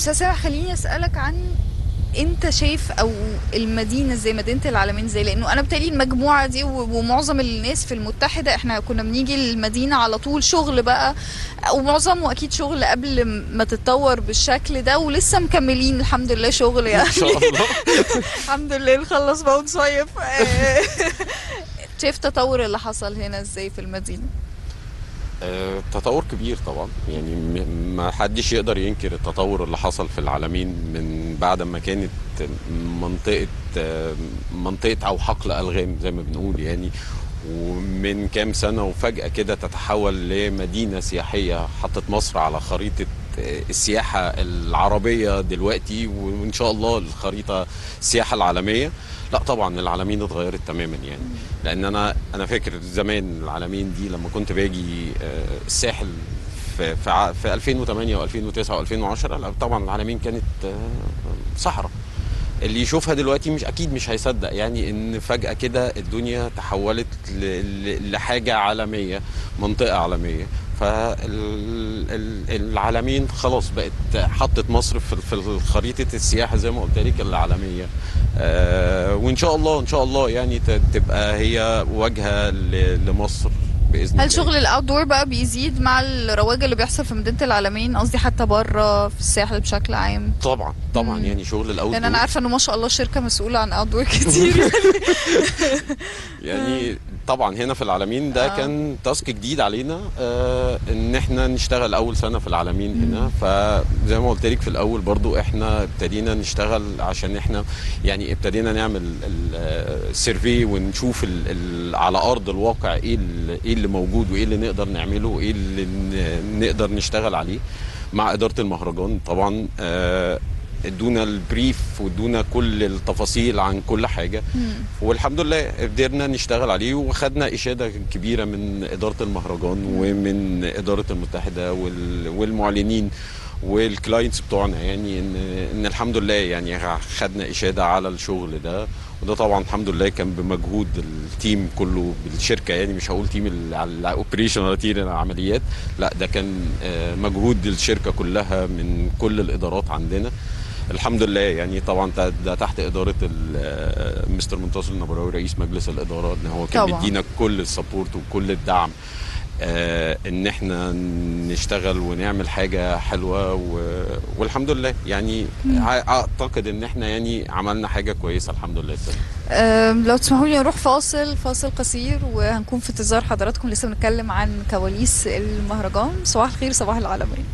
أستاذ سامح خليني أسألك عن أنت شايف أو المدينة زي مدينة العالمين زي لأنه أنا بتالي المجموعة دي ومعظم الناس في المتحدة إحنا كنا بنيجي المدينة على طول شغل بقى ومعظمه أكيد شغل قبل ما تتطور بالشكل ده ولسه مكملين الحمد لله شغل يعني. إن شاء الله. الحمد لله نخلص بقى ونصيف. شايف التطور اللي حصل هنا إزاي في المدينة؟ تطور كبير طبعا. يعني ما حدش يقدر ينكر التطور اللي حصل في العالمين من بعد ما كانت منطقة آه، منطقة أو حقل ألغام زي ما بنقول يعني. ومن كام سنة وفجأة كده تتحول لمدينة سياحية حطت مصر على خريطة السياحة العربية دلوقتي وإن شاء الله الخريطة السياحة العالمية. لا طبعا العالمين اتغيرت تماما يعني. لأن أنا أنا فاكر زمان العالمين دي لما كنت باجي آه، الساحل في في ع- في 2008 و2009 و2010 لا طبعا العالمين كانت آه، صحراء. اللي يشوفها دلوقتي مش أكيد مش هيصدق يعني إن فجأة كده الدنيا تحولت ل- ل- لحاجة عالمية منطقة عالمية. فالعالمين خلاص بقت حطت مصر في خريطة السياحة زي ما قلت لك العالمية. آه، وإن شاء الله إن شاء الله يعني تبقى هي واجهة ل- لمصر. بإذن الله هل شغل ال outdoor بقى بيزيد مع الرواج اللي بيحصل في مدينة العلمين قصدي حتى بره في الساحل بشكل عام طبعا طبعا مم. يعني شغل ال out لأن أنا عارفة إنه ما شاء الله شركه مسؤولة عن outdoor كتير يعني طبعا هنا في العلمين ده آه. آه. كان task جديد علينا آه إن إحنا نشتغل أول سنة في العلمين هنا فزي ما قلت لك في الأول برضو إحنا ابتدينا نشتغل عشان إحنا يعني ابتدينا نعمل السيرفي ونشوف ال ال على أرض الواقع إيه إيه اللي موجود وإيه اللي نقدر نعمله وإيه اللي نقدر نشتغل عليه مع إدارة المهرجان. طبعا آه ادونا البريف وادونا كل التفاصيل عن كل حاجة. والحمد لله قدرنا نشتغل عليه وخدنا إشادة كبيرة من إدارة المهرجان ومن إدارة المتحدة وال- والمعلنين. وال clients بتوعنا يعني ان إن الحمد لله يعني خدنا إشادة على الشغل ده وده طبعا الحمد لله كان بمجهود ال team كله بالشركة يعني مش هقول team ال operation ولا team العمليات لا ده كان آه، مجهود الشركة كلها من كل الإدارات عندنا الحمد لله يعني طبعا ده- تحت إدارة آه، مستر منتصر النبراوي رئيس مجلس الإدارة إن هو كان. بيدينا كل ال support وكل الدعم إن إحنا نشتغل ونعمل حاجة حلوة و... والحمد لله. يعني أعتقد إن إحنا يعني عملنا حاجة كويسة الحمد لله. أم، لو تسمحوا لي نروح فاصل فاصل قصير وهنكون في انتظار حضراتكم. لسه بنتكلم عن كواليس المهرجان. صباح الخير صباح العالمين.